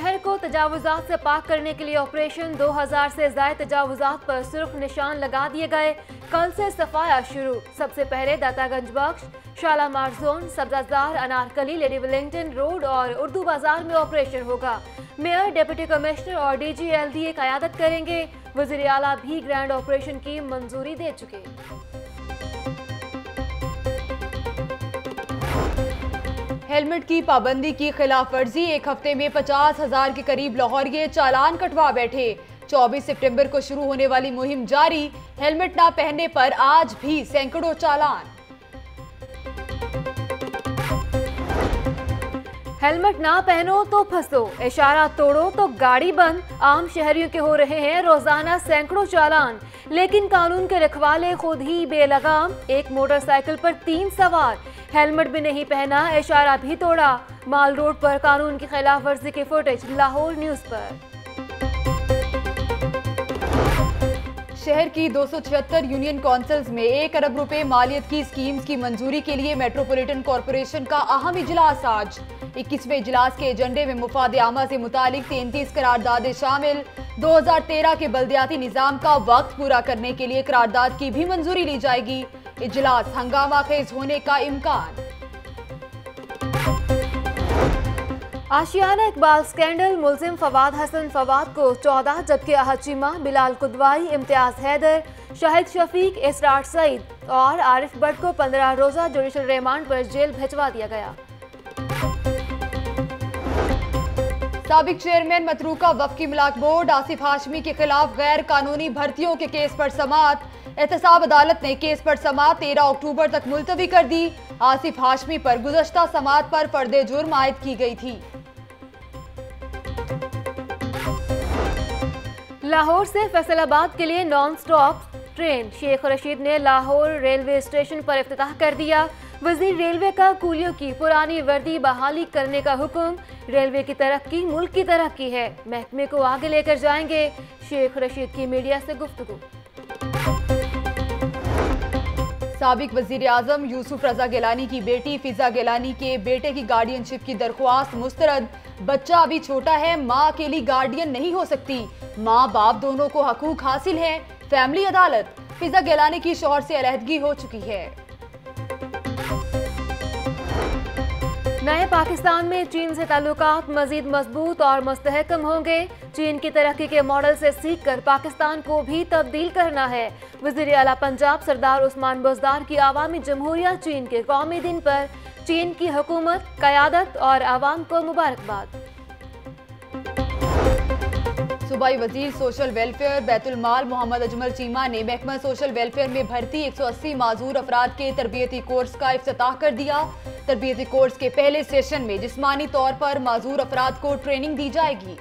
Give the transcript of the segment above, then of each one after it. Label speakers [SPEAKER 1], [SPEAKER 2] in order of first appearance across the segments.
[SPEAKER 1] शहर को तजावजात से पाक करने के लिए ऑपरेशन 2000 से ज़्यादा तजावजात पर सुर्ख निशान लगा दिए गए। कल से सफाया शुरू। सबसे पहले Dataganj Bakhsh Shalamar zone Sabzazar, Anarkali, Lady Willingdon road और उर्दू बाज़ार में ऑपरेशन होगा। मेयर, डिप्टी कमिश्नर और डी जी एल डीजीएलडीए क्यादत करेंगे। वज़ीर आला भी ग्रैंड ऑपरेशन की मंजूरी दे चुके
[SPEAKER 2] हेलमेट की पाबंदी की खिलाफ वर्जी एक हफ़्ते में पचास हज़ार के करीब लाहौरिये चालान कटवा बैठे। 24 सितंबर को शुरू होने वाली मुहिम जारी। हेलमेट ना पहनने पर आज भी सैकड़ों चालान।
[SPEAKER 1] हेलमेट ना पहनो तो फंसो। इशारा तोड़ो तो गाड़ी बंद। आम शहरियों के हो रहे हैं रोज़ाना सैकड़ों चालान। लेकिन कानून के रखवाले खुद ही बेलगाम। एक मोटरसाइकिल पर तीन सवार। हेलमेट भी नहीं पहना, इशारा भी तोड़ा। माल रोड पर कानून की खिलाफ वर्जी के फुटेज, लाहौर न्यूज़ पर।
[SPEAKER 2] शहर की दो सौ छिहत्तर यूनियन काउंसिल्स में एक अरब रुपए मालियत की स्कीम्स की मंजूरी के लिए मेट्रोपॉलिटन कॉरपोरेशन का अहम इजलास आज। इक्कीसवें इजलास के एजेंडे में मुफाद आमा से मुतालिक तैंतीस करारदादें शामिल। 2013 के बल्दियाती निज़ाम का वक्त पूरा करने के लिए करारदाद की भी मंजूरी ली जाएगी। इजलास हंगामा खेज होने का इम्कान।
[SPEAKER 1] आशियाना इकबाल, स्कैंडल, मुलजिम फवाद हसन फवाद को चौदह, जबकि अहचिमा बिलाल कुदवाई, इम्तियाज़ हैदर, शाहिद शफीक, इसरार सईद और आरिफ भट्ट को पंद्रह रोजा जुडिशल रिमांड पर जेल भिजवा दिया गया।
[SPEAKER 2] सबक चेयरमैन मतरूका वफकी मिलाक बोर्ड, आसिफ हाशमी के खिलाफ गैर कानूनी भर्तियों के केस पर समात। एहतसाब अदालत ने केस पर समात तेरह अक्टूबर तक मुलतवी कर दी। आसिफ हाशमी पर गुजश्ता समात पर पर्दे जुर्म आयद की गई थी।
[SPEAKER 1] लाहौर से फैसलाबाद के लिए non stop train Sheikh Rashid ने लाहौर रेलवे स्टेशन पर अफ्ताह कर दिया। वज़ीर रेलवे का कूलियों की पुरानी वर्दी बहाली करने का हुक्म रेलवे की तरक्की, मुल्क की तरक्की है। महकमे को आगे लेकर जाएँगे। शेख रशीद की मीडिया से गुफ्तगू।
[SPEAKER 2] सबक वज़ीर आज़म यूसुफ रजा गिलानी की बेटी, फिजा गिलानी के बेटे की गार्डियनशिप की दरख्वास्त मुस्तरद। बच्चा अभी छोटा है, माँ अकेली गार्डियन नहीं हो सकती। माँ बाप दोनों को हकूक हासिल है, फैमिली अदालत। फिजा गिलानी की शोहर से अलहदगी हो चुकी है।
[SPEAKER 1] नए पाकिस्तान में चीन से ताल्लुकात मजीद मज़बूत और मस्तहकम होंगे। चीन की तरक्की के मॉडल से सीख कर पाकिस्तान को भी तब्दील करना है। वज़ीर अला पंजाब सरदार उस्मान बुजदार की आवामी जमहूरिया चीन के कौमी दिन पर चीन की हुकूमत, क्यादत और आवाम को मुबारकबाद।
[SPEAKER 2] सूबाई वज़ीर सोशल वेलफेयर बैतुलमाल मोहम्मद अजमल चीमा ने महकमा सोशल वेलफेयर में भर्ती 180 माजूर अफराद के तरबियती कोर्स का अफ्ताह कर दिया। तरबियती कोर्स के पहले सेशन में जिसमानी तौर पर माजूर अफराद को ट्रेनिंग दी जाएगी।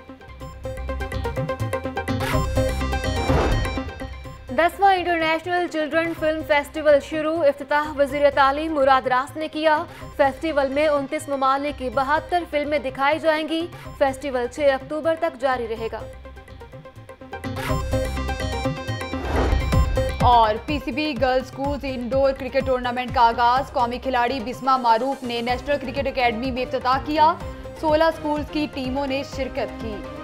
[SPEAKER 1] दसवां इंटरनेशनल चिल्ड्रन फ़िल्म फेस्टिवल शुरू। इफ्ताह वज़ीर तालीम मुराद रास ने किया। फेस्टिवल में उनतीस ममालिक की बहत्तर फ़िल्में दिखाई जाएँगी। फेस्टिवल 6 अक्टूबर तक जारी रहेगा।
[SPEAKER 2] और PCB girls school indoor cricket tournament का आगाज़। कौमी खिलाड़ी बिस्मा मारूफ ने नेशनल क्रिकेट एकेडमी में इफ्ताह किया। 16 स्कूल्स की टीमों ने शिरकत की।